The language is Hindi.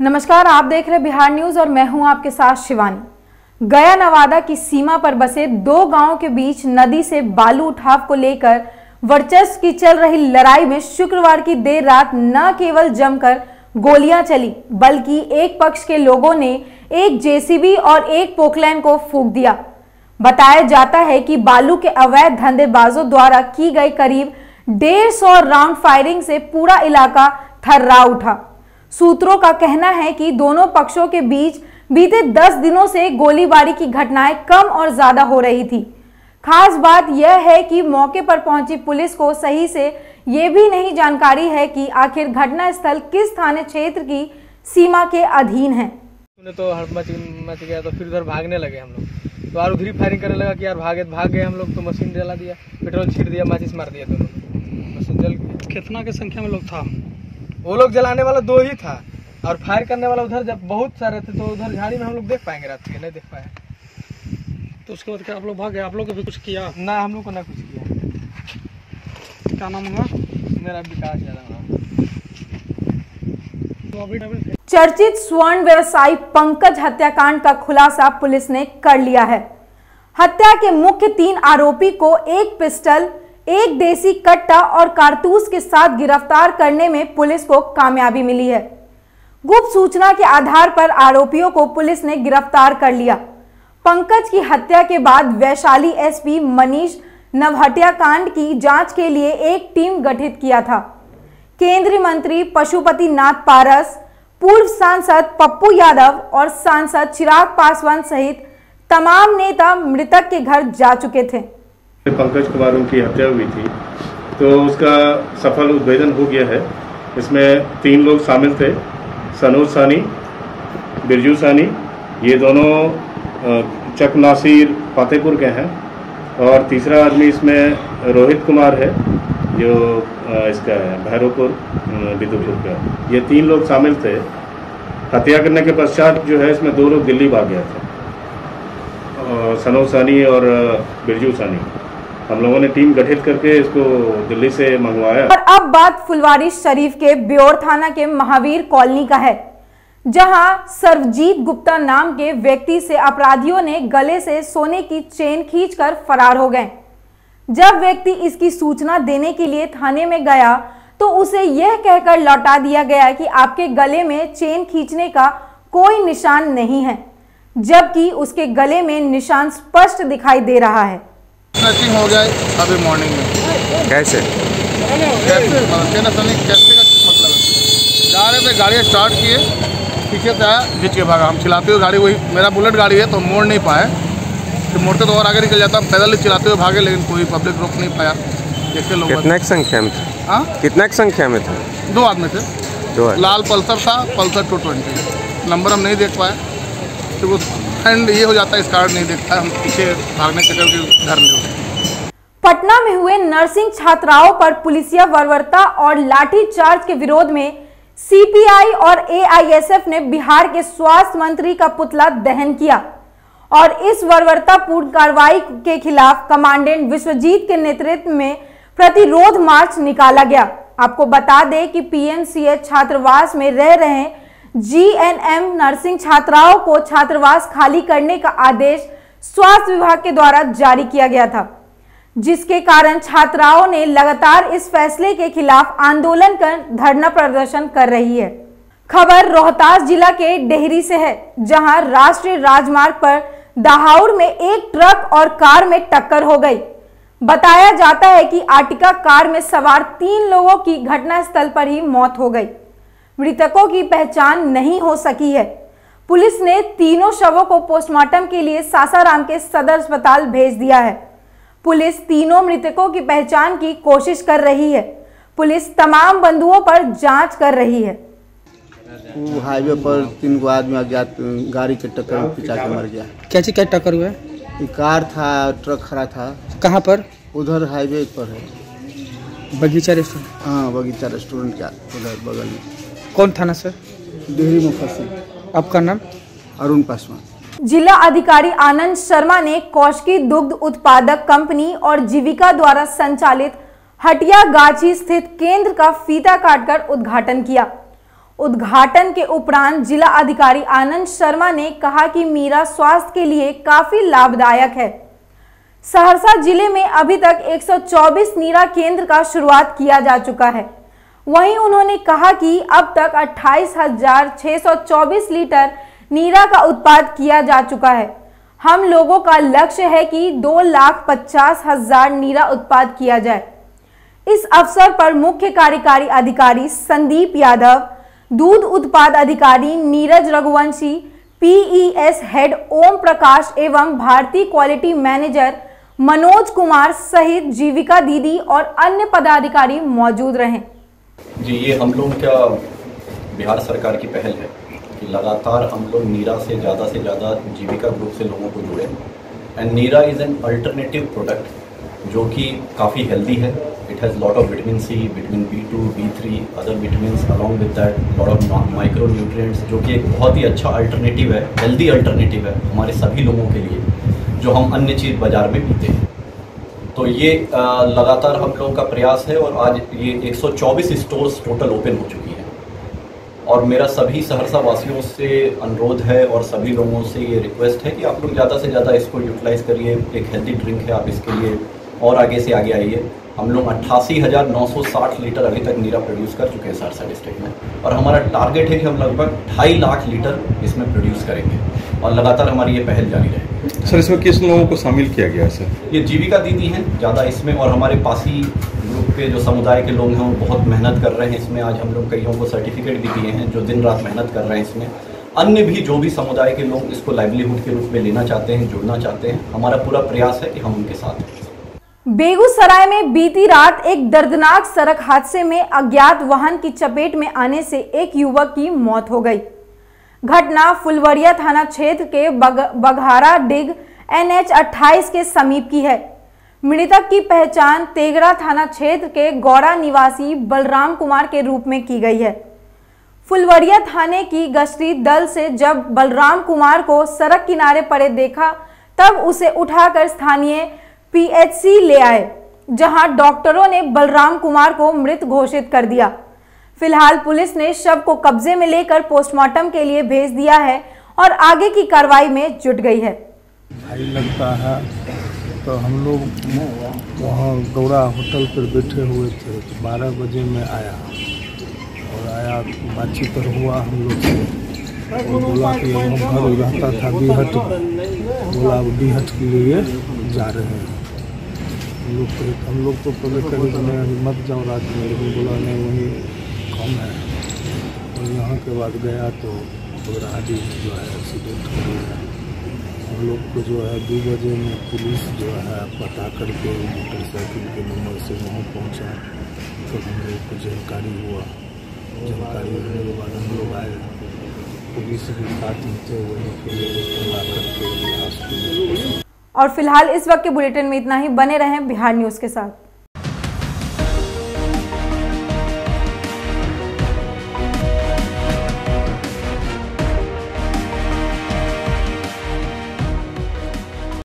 नमस्कार, आप देख रहे बिहार न्यूज़ और मैं हूँ आपके साथ शिवानी। गया नवादा की सीमा पर बसे दो गाँवों के बीच नदी से बालू उठाव को लेकर वर्चस्व की चल रही लड़ाई में शुक्रवार की देर रात न केवल जमकर गोलियाँ चली, बल्कि एक पक्ष के लोगों ने एक जेसीबी और एक पोकलैन को फूक दिया। बताया जाता है कि बालू के अवैध धंधेबाजों द्वारा की गई करीब डेढ़ सौ राउंड फायरिंग से पूरा इलाका थर्रा उठा। सूत्रों का कहना है कि दोनों पक्षों के बीच बीते 10 दिनों से गोलीबारी की घटनाएँ कम और ज़्यादा हो रही थी। खास बात यह है कि मौके पर पहुँची पुलिस को सही से यह भी नहीं जानकारी है कि आखिर घटना स्थल किस थाने क्षेत्र की सीमा के अधीन है। तो मच मच गया तो फिर उधर भागने लगे हम लोग। तो यार उधर ही फायरिंग करने लगा कि यार भागे भाग गए हम लोग तो मशीन जला दिया पेट्रोल छीट दिया माचिस मार दिया दोनों मशीन जल कितना के संख्या में लोग था? वो लोग जलाने वाला दो ही था। और फायर करने वाला उधर जब बहुत सारे थे तो उधर झाड़ी में हम लोग देख पाएँगे रात के नहीं देख पाए। तो उसके बाद क्या आप लोग भाग? गए आप लोग भी कुछ किया? ना हम लोग को ना कुछ किया। क्या नाम हुआ? मेरा विकास ज़्यादा तो चर्चित स्वर्ण व्यवसायी पंकज हत्याकांड का खुलासा पुलिस ने कर लिया है। हत्या के मुख्य तीन आरोपी को एक पिस्टल एक देसी कट्टा और कारतूस के साथ गिरफ़्तार करने में पुलिस को कामयाबी मिली है। गुप्त सूचना के आधार पर आरोपियों को पुलिस ने गिरफ़्तार कर लिया। पंकज की हत्या के बाद वैशाली एसपी मनीष नवहटिया कांड की जाँच के लिए एक टीम गठित किया था। केंद्रीय मंत्री पशुपति नाथ पारस, पूर्व सांसद पप्पू यादव और सांसद चिराग पासवान सहित तमाम नेता मृतक के घर जा चुके थे। पंकज कुमार उनकी हत्या हुई थी तो उसका सफल उद्भेदन हो गया है। इसमें तीन लोग शामिल थे, सनोज सानी, बिरजू सानी, ये दोनों चक नासिर फतेहपुर के हैं। और तीसरा आदमी इसमें रोहित कुमार है, जो इसका है, भैरवपुर बिदुपुर का। ये तीन लोग शामिल थे। हत्या करने के पश्चात जो है, इसमें दो लोग दिल्ली भाग गया था। सनोज सानी और बिरजू सानी। हम लोगों ने टीम गठित करके इसको दिल्ली से मंगवाया। और अब बात फुलवारी शरीफ के ब्योर थाना के महावीर कॉलोनी का है, जहाँ सर्वजीत गुप्ता नाम के व्यक्ति से अपराधियों ने गले से सोने की चेन खींचकर फरार हो गए। जब व्यक्ति इसकी सूचना देने के लिए थाने में गया तो उसे यह कहकर लौटा दिया गया कि आपके गले में चेन खींचने का कोई निशान नहीं है, जबकि उसके गले में निशान स्पष्ट दिखाई दे रहा है। स्नैचिंग हो गया अभी मॉर्निंग में। कैसे? कैसे? सनी कैसे का मतलब जा रहे थे गाड़ी स्टार्ट किए पीछे से आया खींच के भागा हम चलाते हुए गाड़ी वही मेरा बुलेट गाड़ी है तो मोड़ नहीं पाए। तो मोड़ते तो और आगे निकल जाता हम पैदल ही चलाते हुए भागे लेकिन कोई पब्लिक रोक नहीं पाया। जैसे लोग कितना की संख्या में था? हाँ? कितना की संख्या में था? दो आदमी थे। दो लाल पल्सर था पल्सर टू ट्वेंटी नंबर हम नहीं देख पाए। तो एंड ये हो जाता है इस कारण नहीं देखता हम पीछे भागने चक्कर के घर ले पटना में हुए नर्सिंग छात्राओं पर पुलिसिया बर्बरता और लाठी चार्ज के विरोध में सीपीआई और एआईएसएफ ने बिहार के स्वास्थ्य मंत्री का पुतला दहन किया। और इस बर्बरतापूर्ण कार्रवाई के खिलाफ कमांडेंट विश्वजीत के नेतृत्व में प्रतिरोध मार्च निकाला गया। आपको बता दें कि पीएमसीएच छात्रावास में रह रहे जीएनएम नर्सिंग छात्राओं को छात्रावास खाली करने का आदेश स्वास्थ्य विभाग के द्वारा जारी किया गया था, जिसके कारण छात्राओं ने लगातार इस फैसले के खिलाफ आंदोलन कर धरना प्रदर्शन कर रही है। खबर रोहतास जिला के डेहरी से है, जहाँ राष्ट्रीय राजमार्ग पर दहाउर में एक ट्रक और कार में टक्कर हो गई। बताया जाता है कि आर्टिका कार में सवार तीन लोगों की घटनास्थल पर ही मौत हो गई। मृतकों की पहचान नहीं हो सकी है। पुलिस ने तीनों शवों को पोस्टमार्टम के लिए सासाराम के सदर अस्पताल भेज दिया है। पुलिस तीनों मृतकों की पहचान की कोशिश कर रही है। पुलिस तमाम बंधुओं पर जाँच कर रही है। हाईवे पर तीन गो आदमी अज्ञात गाड़ी के टक्कर में पिचा के मर गया। क्या चीज़ क्या टक्कर हुआ? है कार था ट्रक खड़ा था। कहाँ पर? उधर हाईवे पर है। बगीचा रेस्टोरेंट। हाँ बगीचा रेस्टोरेंट के उधर बगल में। कौन थाना सर? डेहरी मुफस्सिल। आपका नाम? अरुण पासवान। जिला अधिकारी आनंद शर्मा ने कौशकी दुग्ध उत्पादक कंपनी और जीविका द्वारा संचालित हटिया गाची स्थित केंद्र का फीता काटकर उद्घाटन किया। उद्घाटन के उपरांत जिला अधिकारी आनंद शर्मा ने कहा कि मीरा स्वास्थ्य के लिए काफ़ी लाभदायक है। सहरसा ज़िले में अभी तक 124 नीरा केंद्र का शुरुआत किया जा चुका है। वहीं उन्होंने कहा कि अब तक 28,624 लीटर नीरा का उत्पाद किया जा चुका है। हम लोगों का लक्ष्य है कि दो लाख पचास हज़ार नीरा उत्पाद किया जाए। इस अवसर पर मुख्य कार्यकारी अधिकारी संदीप यादव दूध उत्पाद अधिकारी नीरज रघुवंशी पीईएस हेड ओम प्रकाश एवं भारतीय क्वालिटी मैनेजर मनोज कुमार सहित जीविका दीदी और अन्य पदाधिकारी मौजूद रहे। जी, ये हम लोग का बिहार सरकार की पहल है कि लगातार हम लोग नीरा से ज़्यादा से ज़्यादा जीविका ग्रुप से लोगों को जुड़े। And neera is an alternative product जो कि काफ़ी हेल्दी है। It has lot of vitamin C vitamin B two B three other vitamin along with that lot of micro nutrients जो कि एक बहुत ही अच्छा अल्टरनेटिव है हेल्दी अल्टरनेटिव है हमारे सभी लोगों के लिए, जो हम अन्य चीज़ बाज़ार में पीते हैं। तो ये लगातार हम लोगों का प्रयास है और आज ये 124 स्टोर्स टोटल ओपन हो चुकी हैं। और मेरा सभी सहरसा वासियों से अनुरोध है और सभी लोगों से ये रिक्वेस्ट है कि आप लोग ज़्यादा से ज़्यादा इसको यूटिलाइज़ करिए। एक हेल्दी ड्रिंक है, आप इसके लिए और आगे से आगे आइए। हम लोग अट्ठासी हज़ार नौ सौ साठ लीटर अभी तक नीरा प्रोड्यूस कर चुके हैं सहरसा डिस्ट्रिक्ट में। और हमारा टारगेट है कि हम लगभग ढाई लाख लीटर इसमें प्रोड्यूस करेंगे। और लगातार हमारी ये पहल जारी रहेगी। सर इसमें किस लोगों को शामिल किया गया है सर? ये जीविका दीदी हैं ज़्यादा इसमें और हमारे पासी ग्रुप के जो समुदाय के लोग हैं वो बहुत मेहनत कर रहे हैं इसमें। आज हम लोग कईयों को सर्टिफिकेट भी दिए हैं जो दिन रात मेहनत कर रहे हैं इसमें। अन्य भी जो भी समुदाय के लोग इसको लाइवलीहुड के रूप में लेना चाहते हैं जुड़ना चाहते हैं हमारा पूरा प्रयास है कि हम उनके साथ हैं बेगूसराय में बीती रात एक दर्दनाक सड़क हादसे में अज्ञात वाहन की चपेट में आने से एक युवक की मौत हो गई। घटना फुलवरिया थाना क्षेत्र के बग, बघारा डिग एनएच 28 के समीप की है। मृतक की पहचान तेगरा थाना क्षेत्र के गौड़ा निवासी बलराम कुमार के रूप में की गई है। फुलवरिया थाने की गश्ती दल से जब बलराम कुमार को सड़क किनारे पड़े देखा तब उसे उठाकर स्थानीय पीएचसी ले आए, जहाँ डॉक्टरों ने बलराम कुमार को मृत घोषित कर दिया। फ़िलहाल पुलिस ने शव को कब्जे में लेकर पोस्टमार्टम के लिए भेज दिया है और आगे की कार्रवाई में जुट गई है। भाई लगता है तो हम लोग वहाँ गौड़ा होटल पर बैठे हुए थे तो बारह बजे में आया। और आया बातचीत तो हुआ हम लोग से। बोला कि हम घर रहता था बीहट, बोला बीहट के लिए। जा रहे हैं। हम लोग तो हम लोग तो पहले करीब में मत जाओ रात में। लेकिन बोला, नहीं, वहीं कम है। और यहाँ के बाद गया तो बगराडी जो है एक्सीडेंट हो गया। हम लोग को जो है दो बजे में पुलिस जो है पता करके मोटरसाइकिल के नंबर से वहाँ पहुँचा। तो हम लोग को जानकारी हुआ। जानकारी होने के बाद हम लोग आए। पुलिस भी साथ में थे वहीं ला करके और फ़िलहाल इस वक्त के बुलेटिन में इतना ही। बने रहें बिहार न्यूज़ के साथ।